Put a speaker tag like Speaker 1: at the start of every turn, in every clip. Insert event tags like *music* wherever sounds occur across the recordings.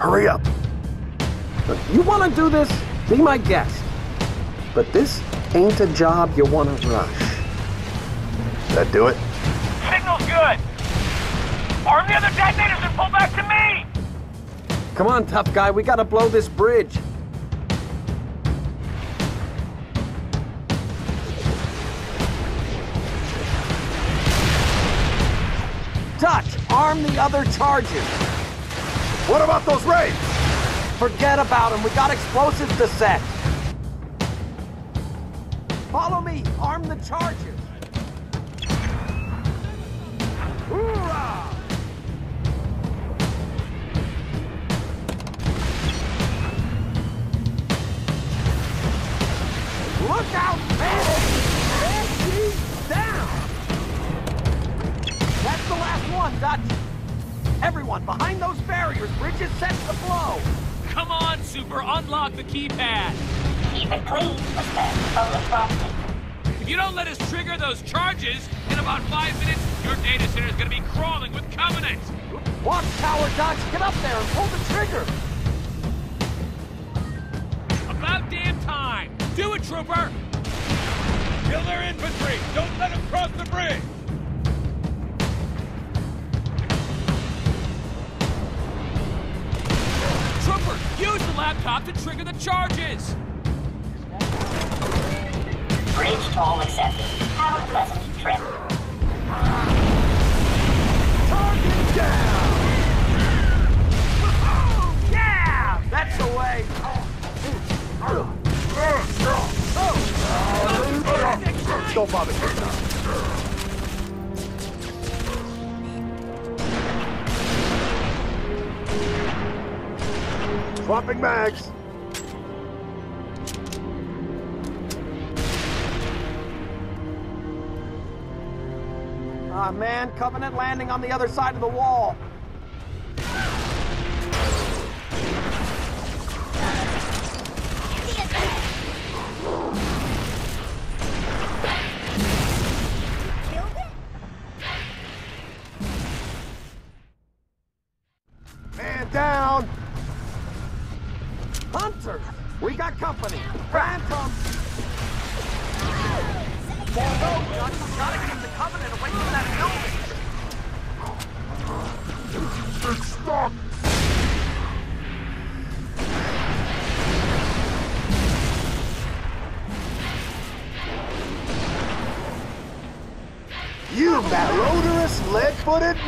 Speaker 1: Hurry up.
Speaker 2: Look, you want to do this? Be my guest. But this ain't a job you want to rush.
Speaker 1: That do it?
Speaker 3: Signal's good. Arm the other detonators and pull back to me.
Speaker 2: Come on, tough guy. We gotta blow this bridge. Dutch, arm the other charges.
Speaker 1: What about those Wraiths?
Speaker 2: Forget about them. We got explosives to set. Follow me. Arm the charges. Everyone, behind those barriers, Bridges is set to blow.
Speaker 3: Come on, Super. Unlock the keypad.
Speaker 4: Keep it clean, Mr. Solar Frosty.
Speaker 3: If you don't let us trigger those charges, in about five minutes, your data center is going to be crawling with Covenant.
Speaker 2: Watch Tower Dutch, get up there and pull the trigger.
Speaker 3: About damn time. Do it, Trooper.
Speaker 5: Kill their infantry! Don't let them cross the bridge!
Speaker 3: Use the laptop to trigger the charges.
Speaker 4: Bridge toll accepted. Have a pleasant trip.
Speaker 2: Target down! Oh, yeah! That's the way.
Speaker 1: Don't bother me. Swapping mags.
Speaker 2: Ah, man, Covenant landing on the other side of the wall.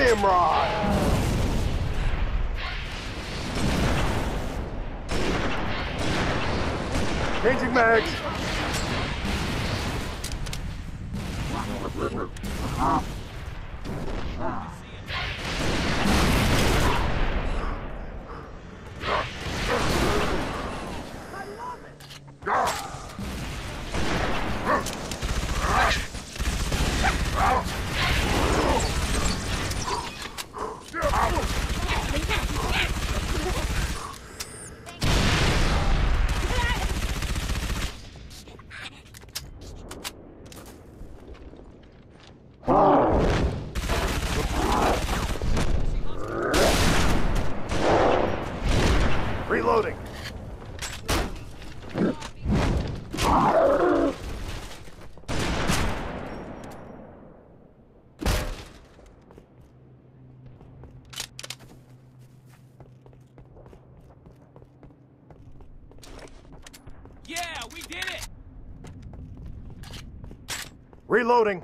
Speaker 1: Nimrod! Changing mags. Reloading.
Speaker 3: Yeah, we did it.
Speaker 1: Reloading.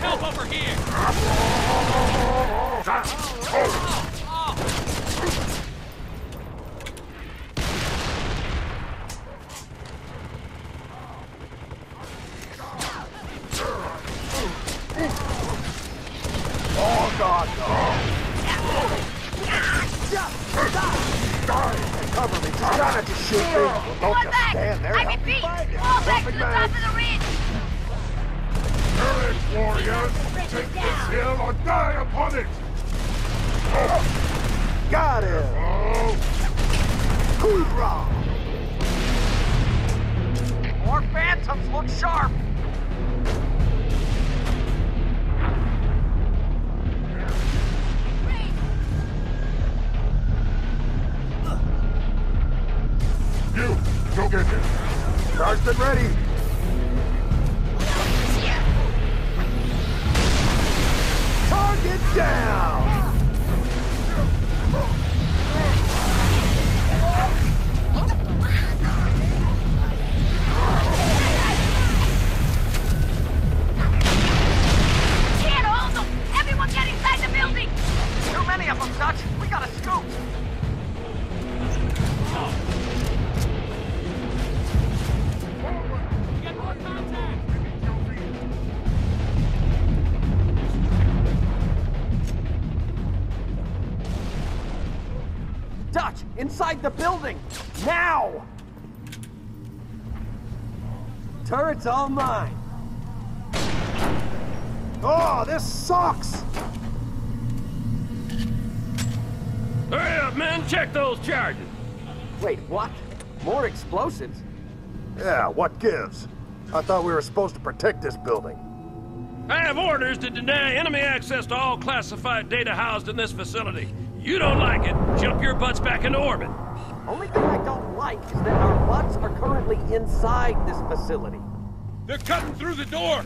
Speaker 1: Help
Speaker 6: over
Speaker 1: here! Warriors! Take this hill or die upon it! Got him! Oh! Hoorah!
Speaker 2: More phantoms look sharp!
Speaker 1: You, go get him. Charged and ready. Down!
Speaker 6: Inside the building!
Speaker 2: Now! Turret's all mine.
Speaker 1: Oh, this sucks!
Speaker 5: Hurry up, men! Check those charges!
Speaker 2: Wait, what? More explosives?
Speaker 1: Yeah, what gives? I thought we were supposed to protect this building.
Speaker 5: I have orders to deny enemy access to all classified data housed in this facility. You don't like it, jump your butts back into orbit.
Speaker 2: Only thing I don't like is that our butts are currently inside this facility.
Speaker 7: They're cutting through the door!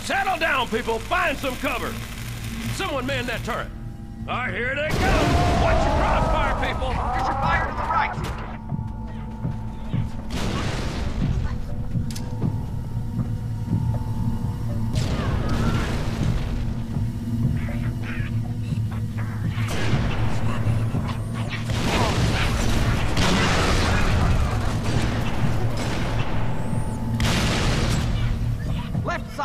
Speaker 5: Settle down, people. Find some cover. Someone man that turret. All right, here they go. Watch your crossfire, people.
Speaker 2: You should fire to the right!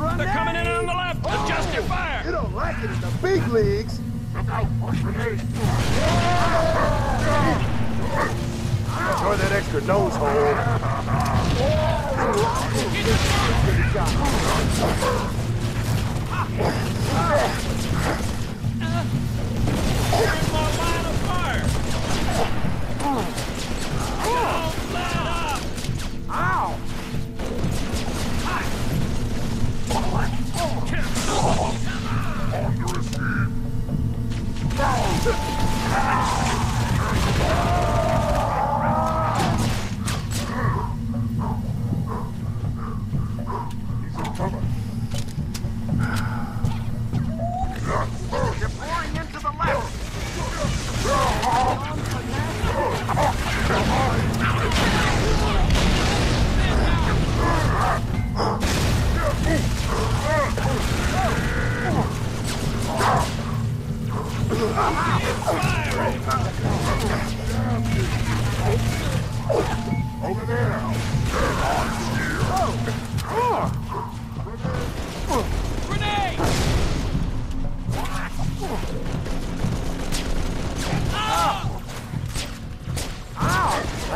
Speaker 5: They're coming in on the left. Adjust your fire!
Speaker 1: You don't like it in the big leagues! Look out, grenade! Enjoy that extra nose hole.
Speaker 5: Here's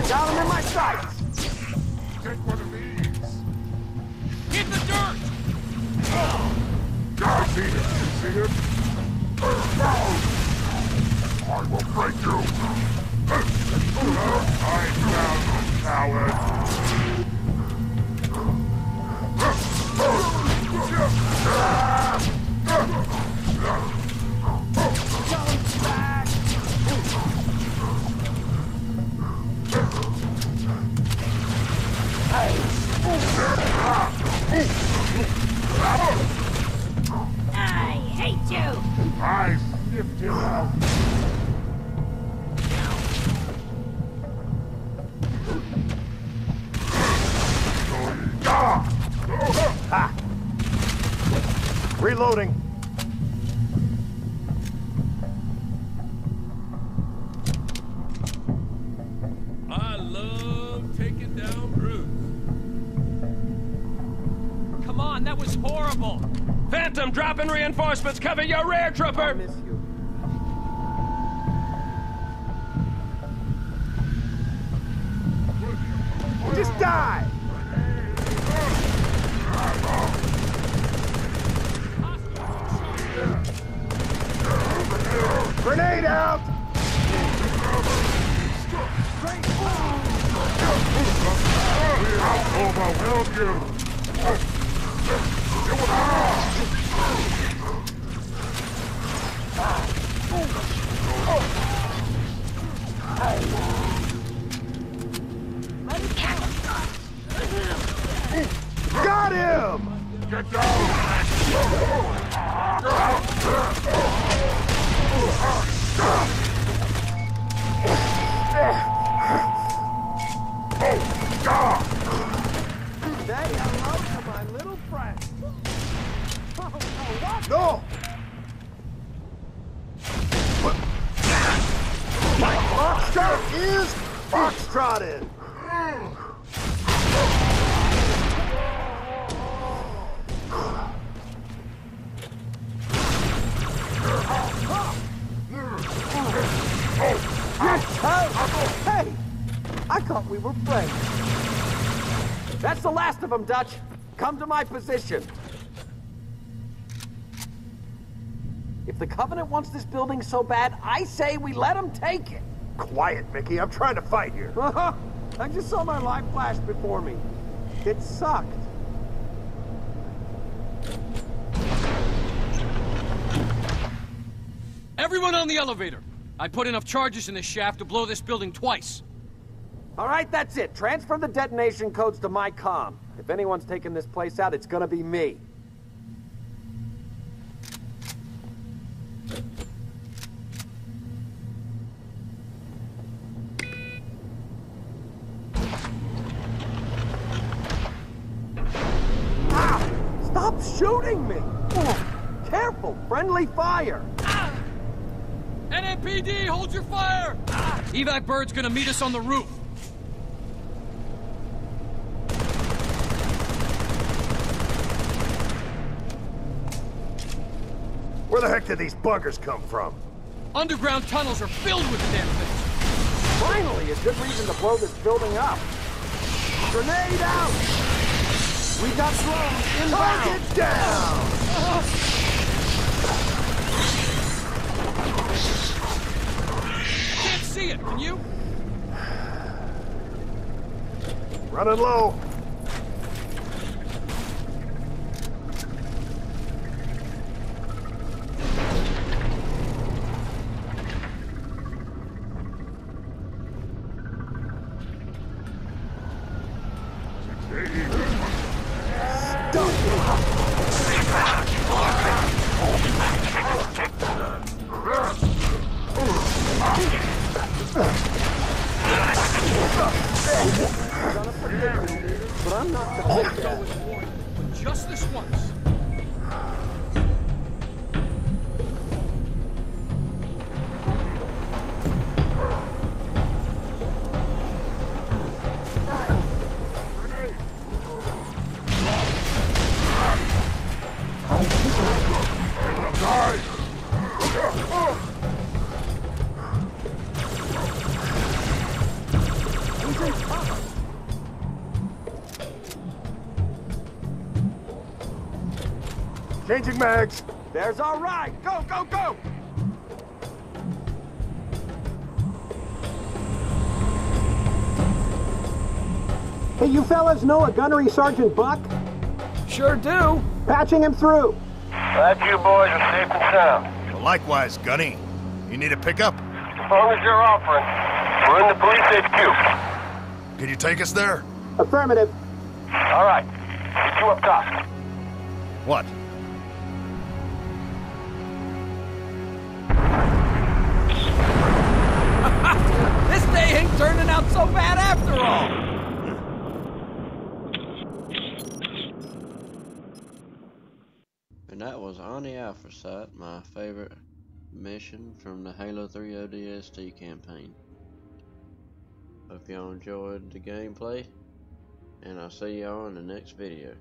Speaker 2: got him in my sights!
Speaker 1: Take one of these!
Speaker 5: Hit the dirt.
Speaker 1: I see him! You see him? I will break you! I found coward!
Speaker 7: On, that was horrible.
Speaker 5: Phantom, dropping reinforcements. Cover your rear,
Speaker 2: I
Speaker 5: trooper.
Speaker 2: miss you.
Speaker 1: Just die! Grenade out! Got him!
Speaker 2: Say no?
Speaker 1: Foxtrot is foxtrotted!
Speaker 2: Hey! I thought we were friends. That's the last of them, Dutch. Come to my position. If the Covenant wants this building so bad, I say we let them take it.
Speaker 1: Quiet, Mickey. I'm trying to fight here. *laughs*
Speaker 2: I just saw my life flash before me. It sucked.
Speaker 7: Everyone on the elevator. I put enough charges in this shaft to blow this building twice.
Speaker 2: All right, that's it. Transfer the detonation codes to my comm. If anyone's taking this place out, it's gonna be me.
Speaker 7: Evac Bird's gonna meet us on the roof.
Speaker 1: Where the heck did these buggers come from?
Speaker 7: Underground tunnels are filled with the damn things.
Speaker 2: Finally, a good reason to blow this building up. Grenade out! We got drones inbound!
Speaker 1: Target down!
Speaker 7: Ah! See it, can you?
Speaker 1: Running low.
Speaker 7: Just this once.
Speaker 1: Changing mags.
Speaker 2: There's our ride! Go, go, go! Hey, you fellas know a gunnery Sergeant Buck?
Speaker 7: Sure do.
Speaker 2: Patching him through.
Speaker 8: Glad you boys are safe and sound.
Speaker 1: Well, likewise, Gunny. You need a pickup?
Speaker 8: As long as you're offering. We're in the police HQ.
Speaker 1: Can you take us there?
Speaker 2: Affirmative.
Speaker 8: All right. Meet you up top.
Speaker 1: What?
Speaker 7: This day ain't turning out so bad after all.
Speaker 9: And that was ONI Alpha site, my favorite mission from the Halo 3 ODST campaign. Hope y'all enjoyed the gameplay, and I'll see y'all in the next video.